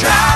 try.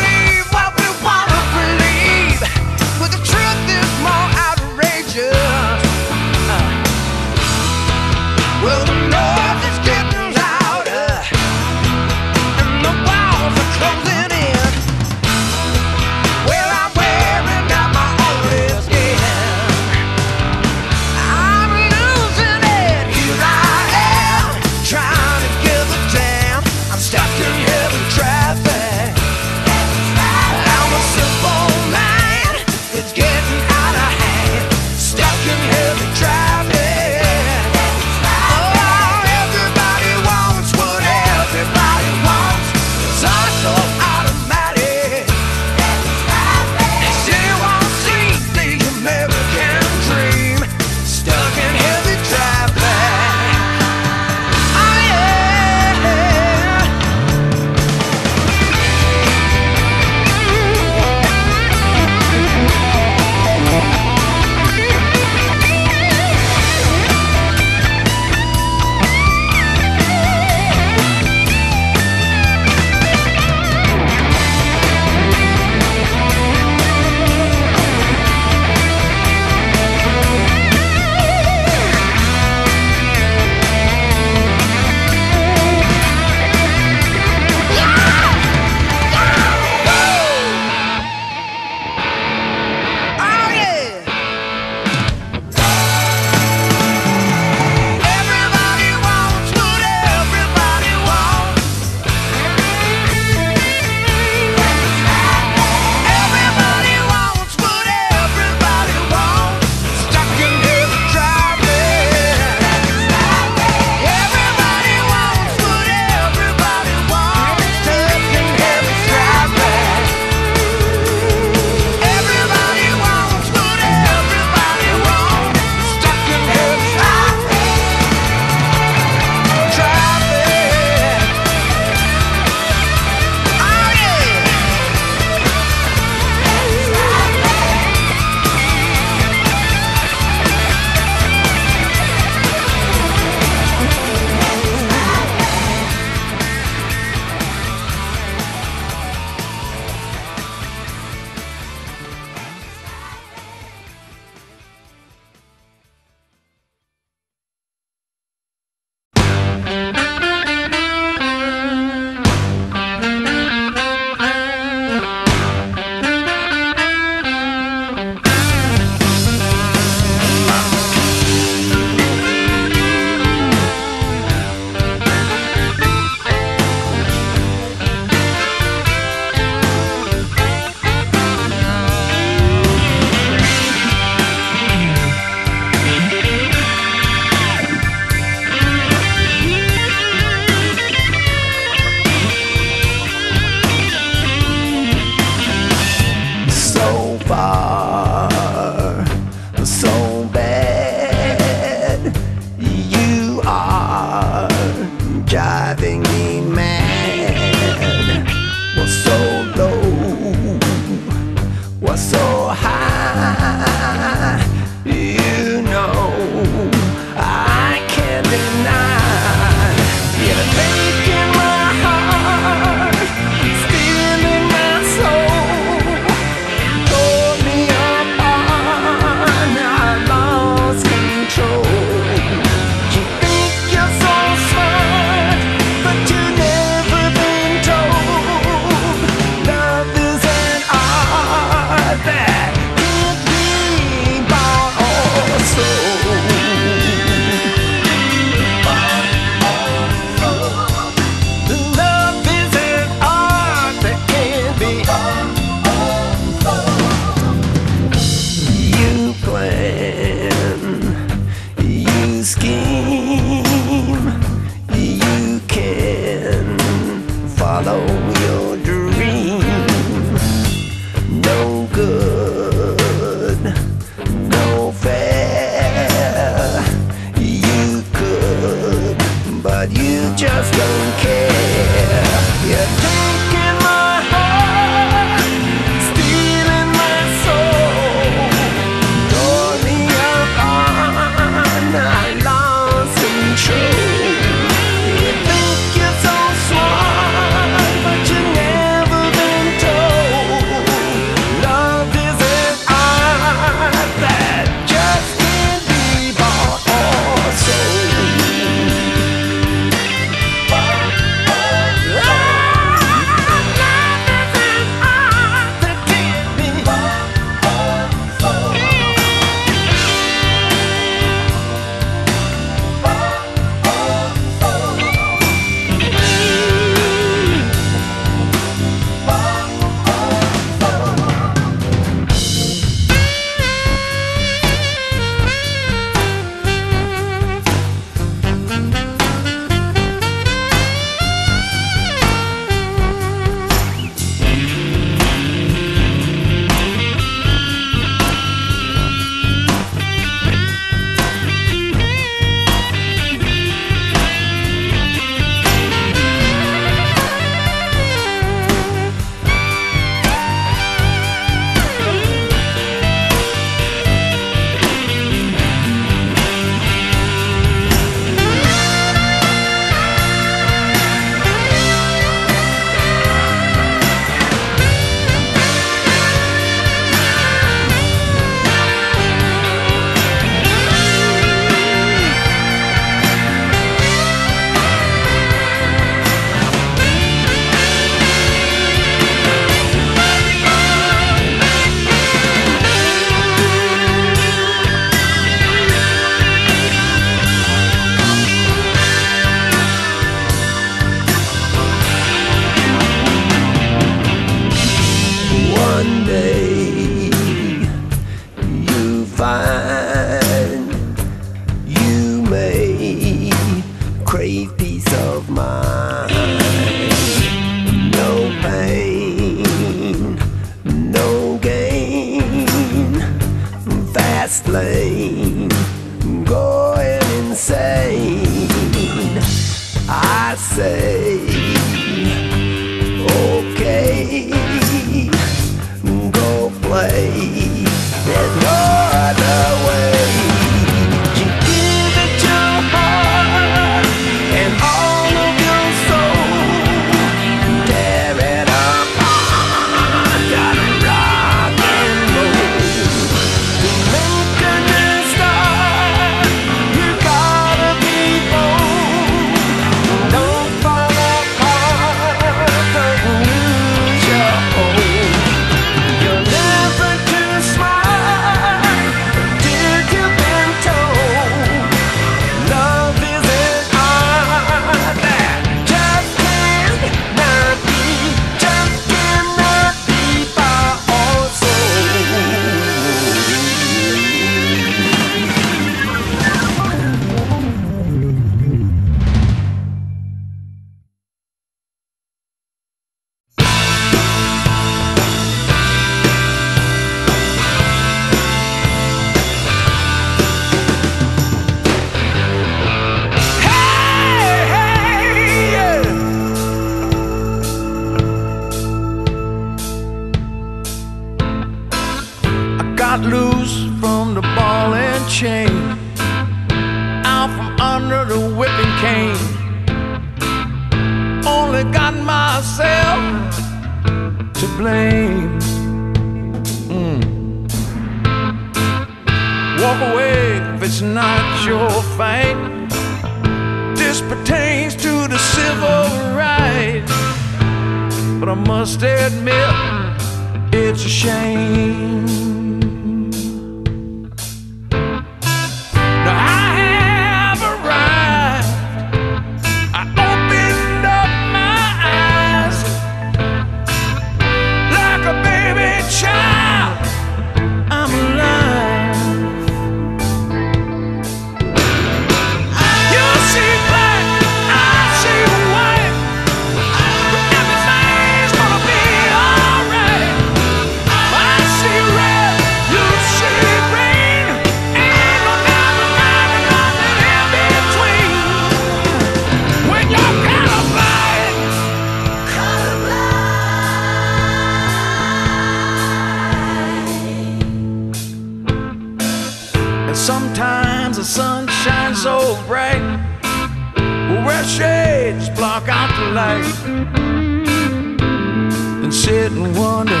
and sit and wonder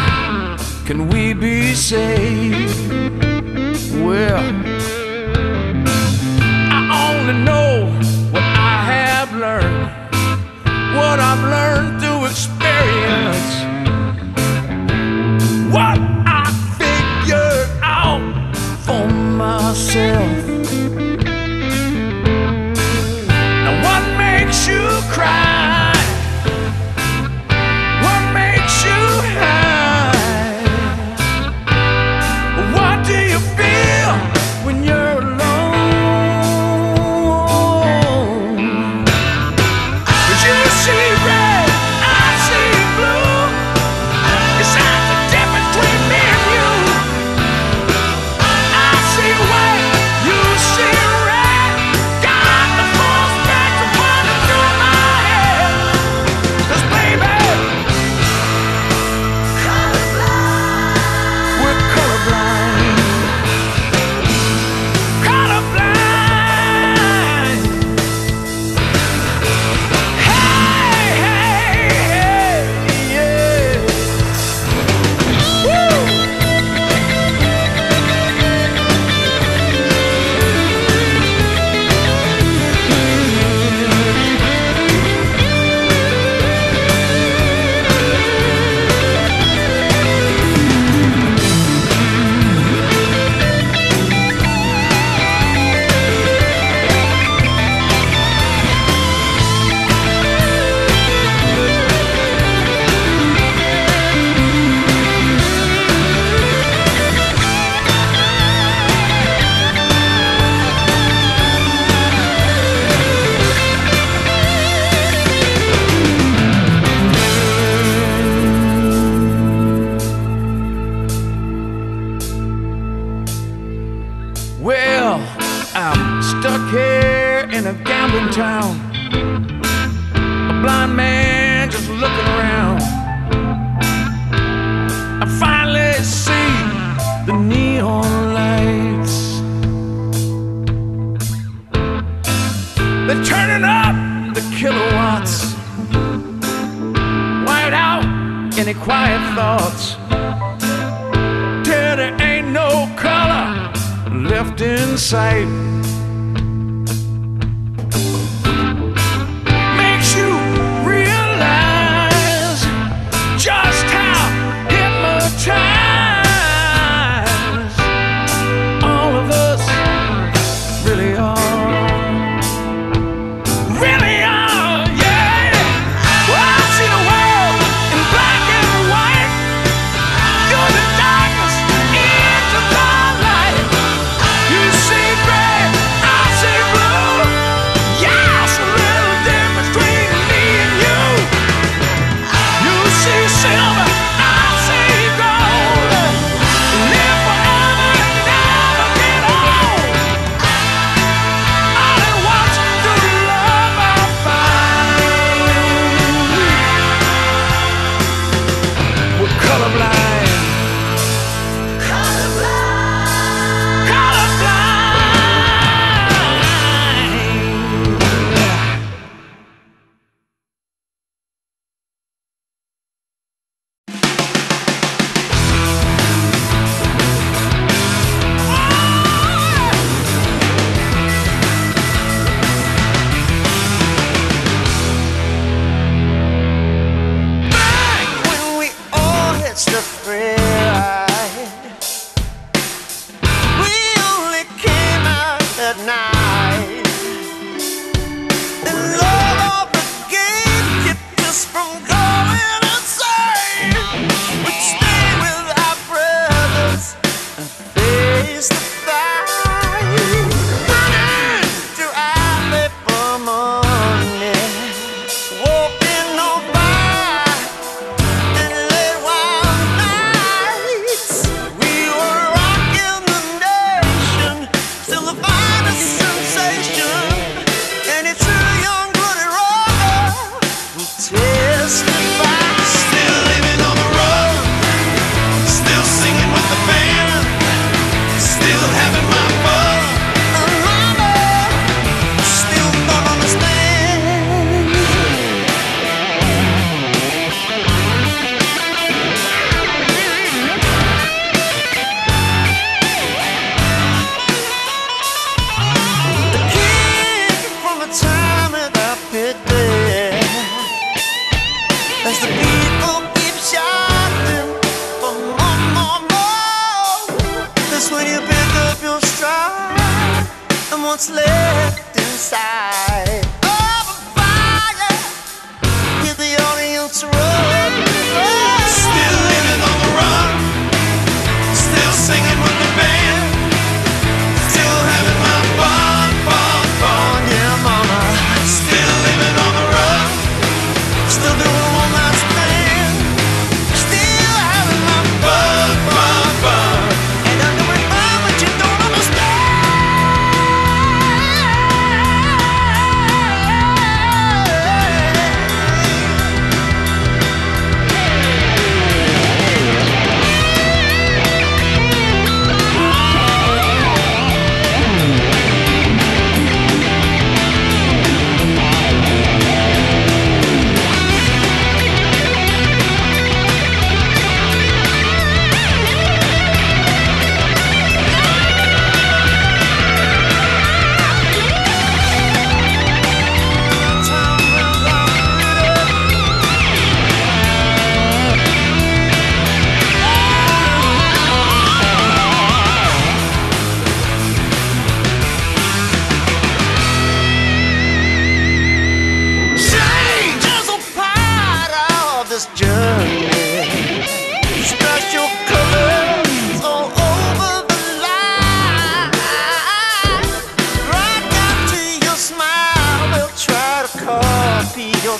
can we be saved? Well, left in sight.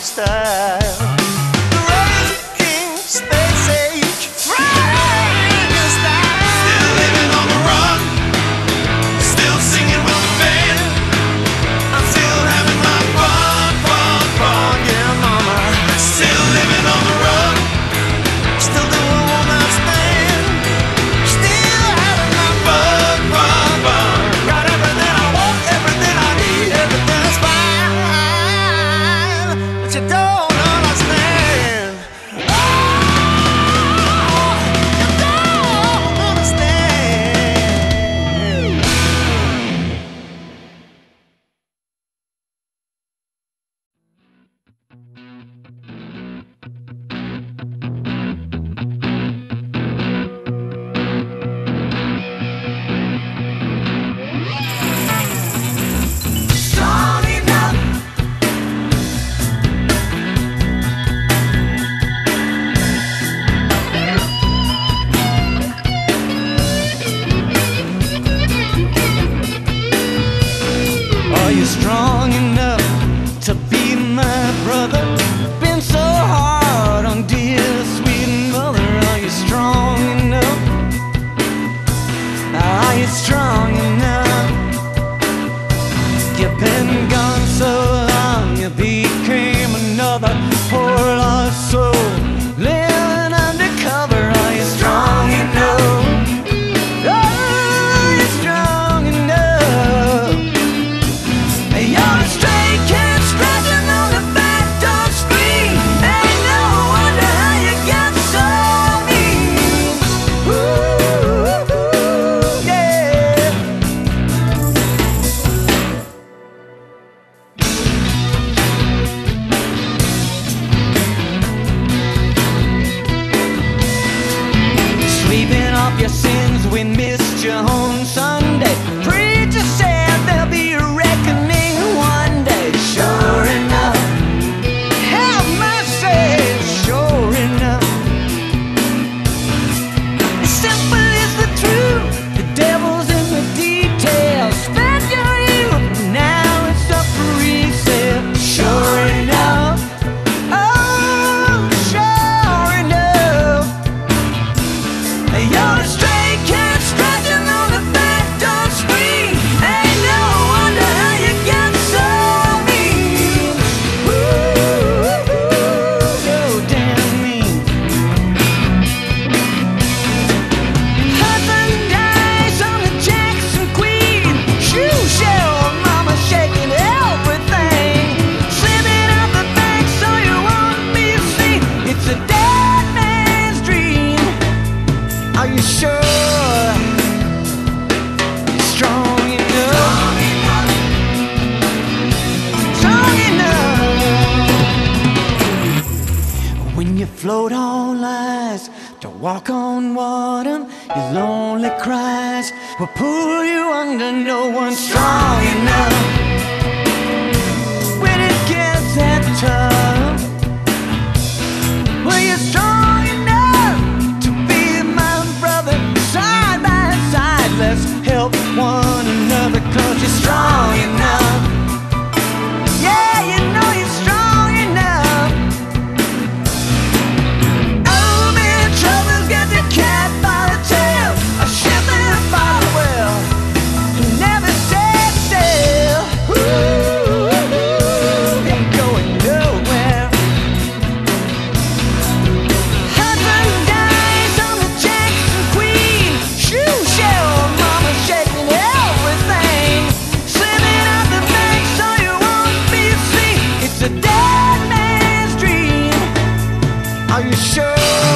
Style. it's strong. will pull you under no one's strong. Are you sure?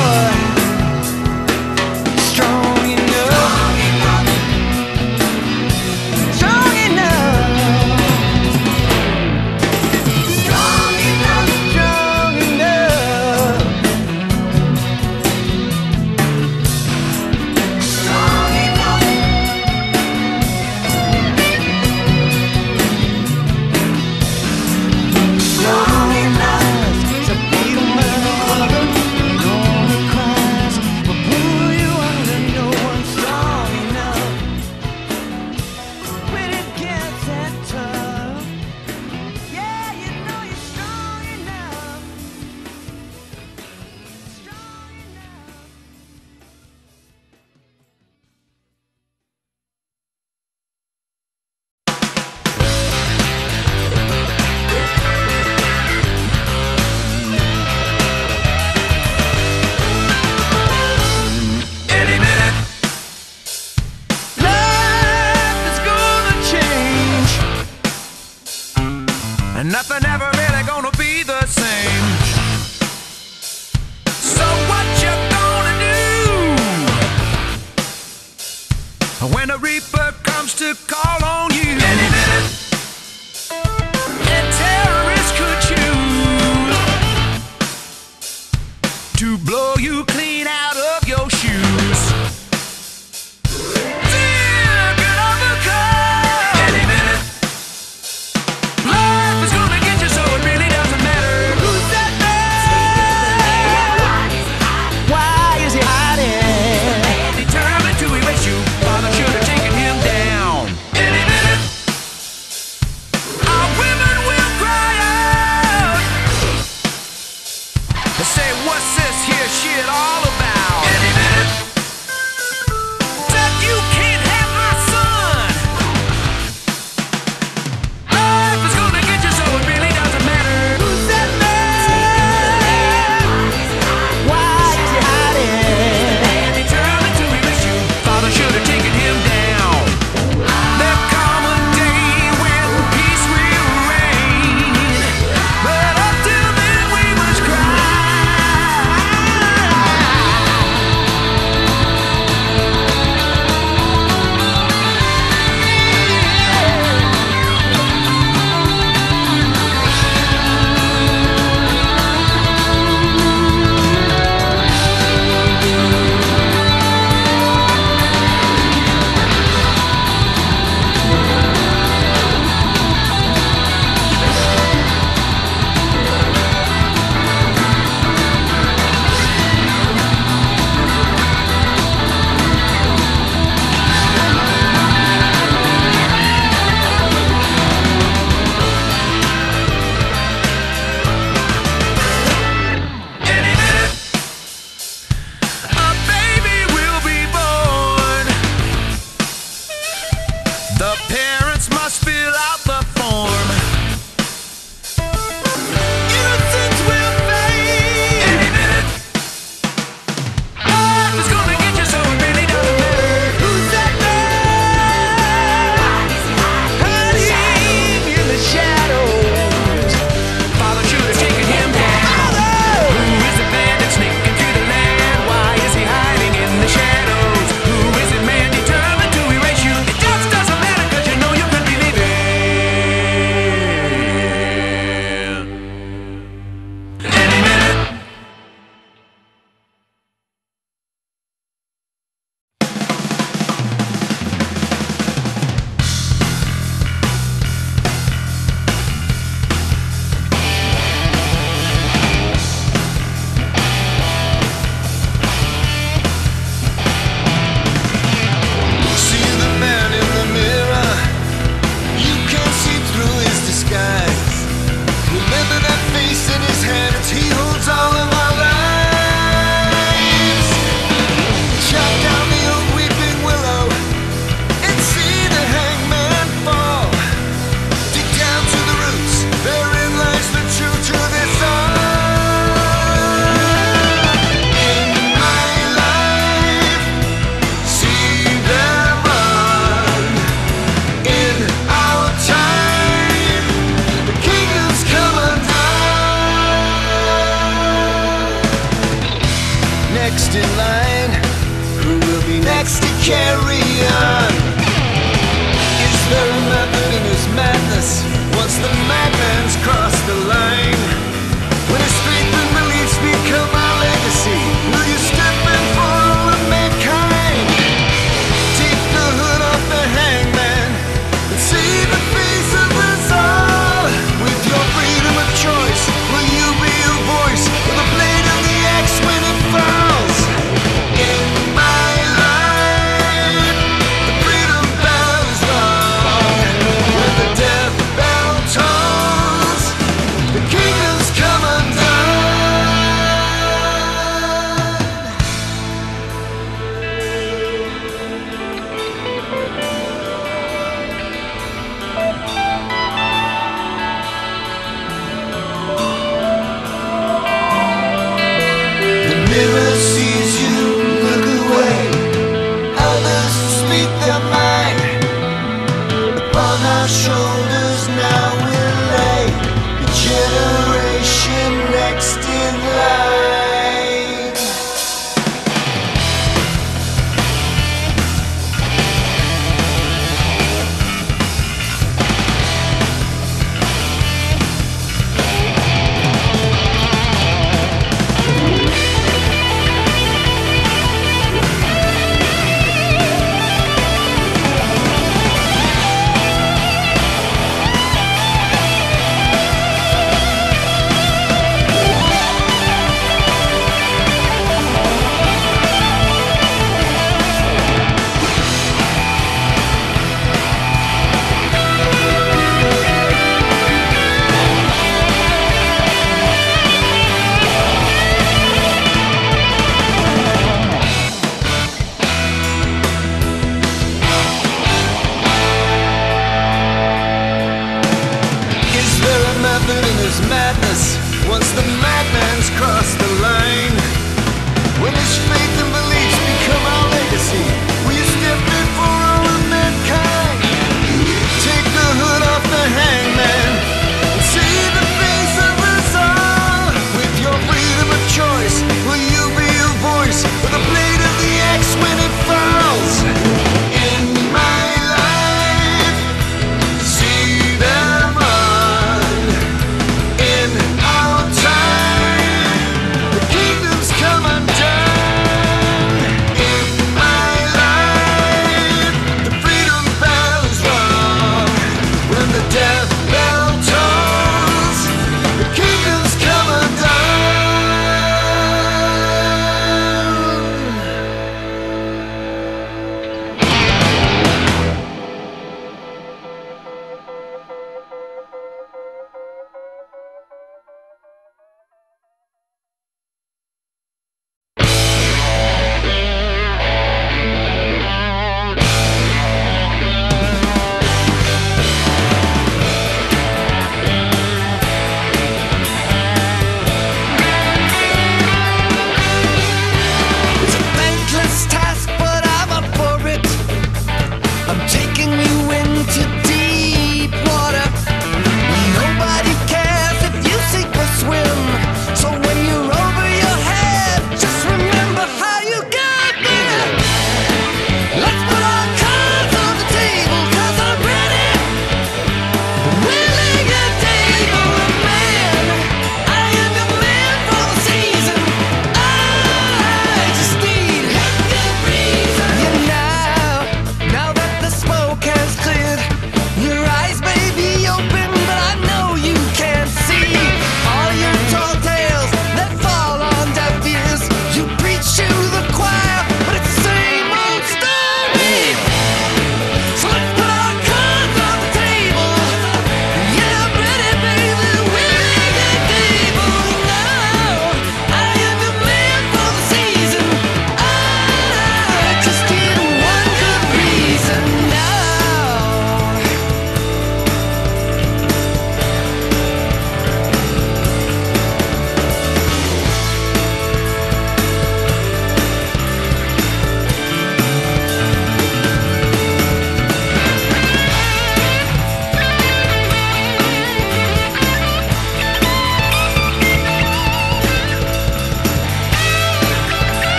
is madness once the madman's crossed the line.